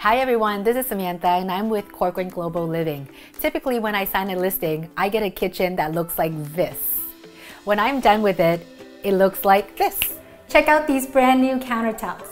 Hi everyone, this is Samantha and I'm with Corcoran Global Living. Typically when I sign a listing, I get a kitchen that looks like this. When I'm done with it, it looks like this. Check out these brand new countertops.